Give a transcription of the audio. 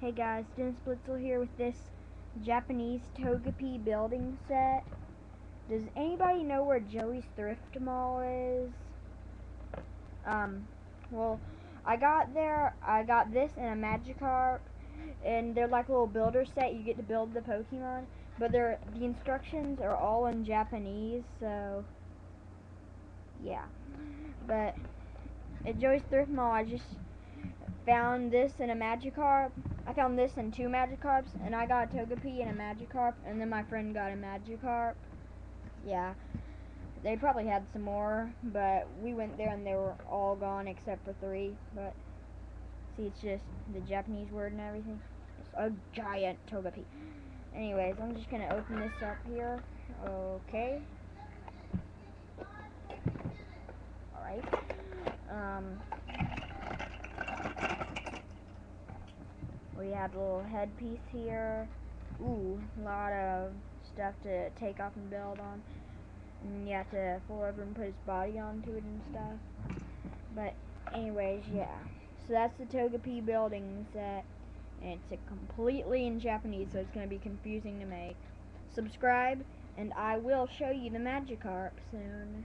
Hey guys, Denis Blitzle here with this Japanese Togepi building set. Does anybody know where Joey's Thrift Mall is? Um, well, I got there, I got this in a Magikarp, and they're like a little builder set, you get to build the Pokemon, but they're, the instructions are all in Japanese, so, yeah. But, at Joey's Thrift Mall, I just found this in a Magikarp. I found this and two Magikarps, and I got a Togepi and a Magikarp, and then my friend got a Magikarp. Yeah. They probably had some more, but we went there and they were all gone except for three. But, see, it's just the Japanese word and everything. It's a giant Togepi. Anyways, I'm just going to open this up here. Okay. Alright. Um, We have a little headpiece here. Ooh, a lot of stuff to take off and build on. And you have to fold over and put his body onto it and stuff. But anyways, yeah. So that's the Togepi building set. And it's completely in Japanese, so it's going to be confusing to make. Subscribe, and I will show you the Magikarp soon.